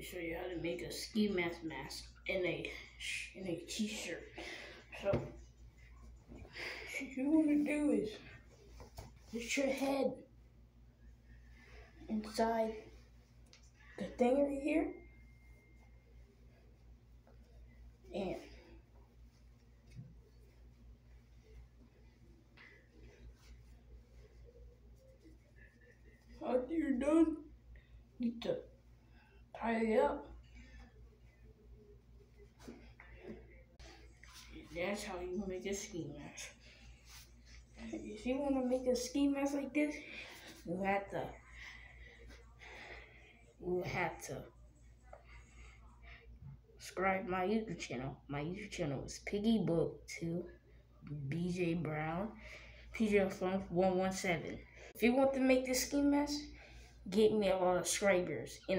me show you how to make a ski mask mask in a in a t-shirt. So what you want to do is put your head inside the thing right here, and after you're done, you need to tie it up. That's how you make a ski mask. If you want to make a ski mask like this, you have to, you have to subscribe my YouTube channel. My YouTube channel is Piggy Book 2 BJ Brown, PJ Funk 117. If you want to make this ski mask, get me a lot of subscribers in a